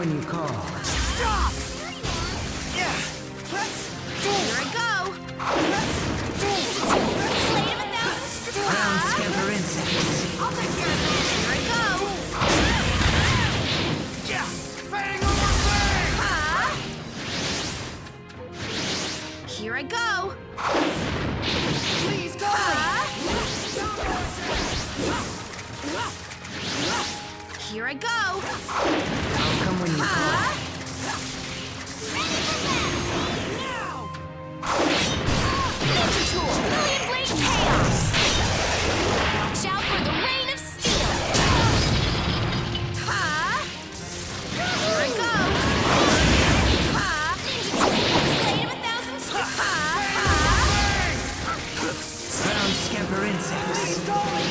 when you call. Stop! Yeah! Here I go! Blade of a thousand str- Ground scamper insects. I'll take care of this. Here I go! Yeah! Bang on my bang! Ah! Here I go! Please go! Ah! Here I go! Insects.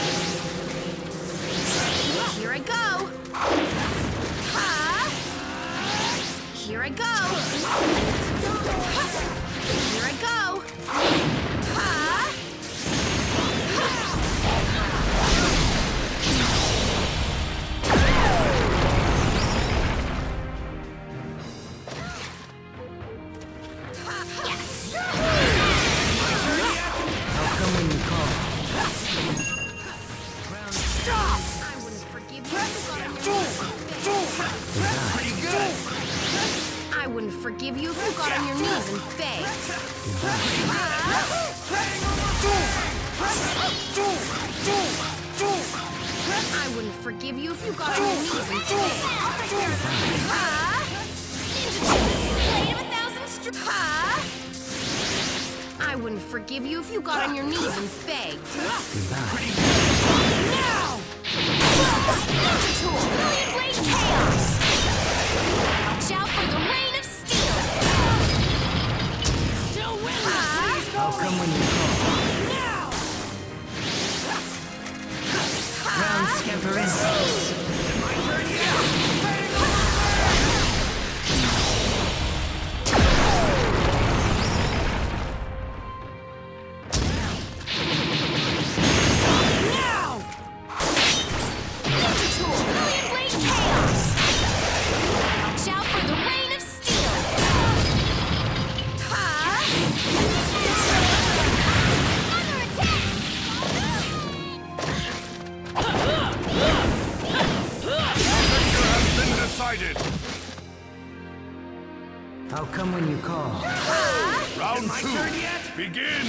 Wouldn't forgive you if you got on your knees and begged. I wouldn't forgive you if you got on your knees and begged. I wouldn't forgive you if you got on your knees and begged. Now! Ninja Tool, Brilliant Blade Chaos! Watch out for the Rain Come when you been. I'll come when you call. Round my two. turn yet? Begin.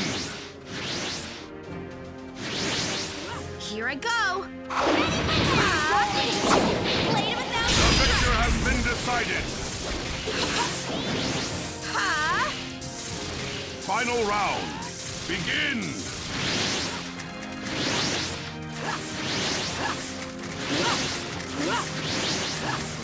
Here I go! Ha! Ninja Tool, Blade of a The victor has been decided. Ha! Final round. Begin. There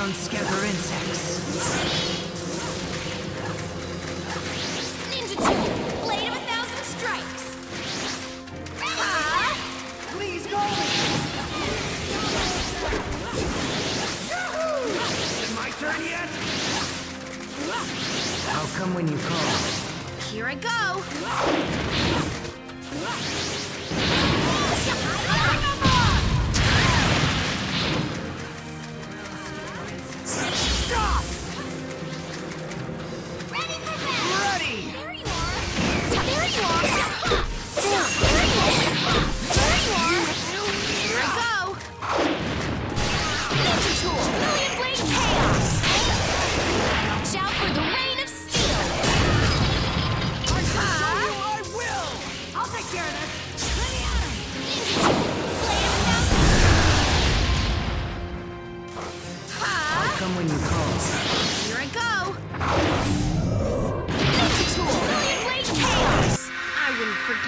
Ground scamper insects. Ninja Tool! Blade of a thousand strikes! Ha! Ah! Please go! Is it my turn yet? I'll come when you call. Here I go!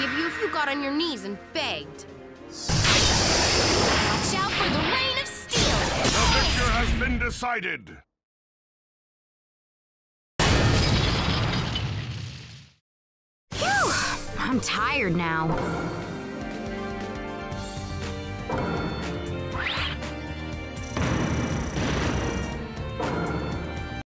Forgive you if you got on your knees and begged. Watch out for the Rain of Steel! The victor has been decided. I'm tired now.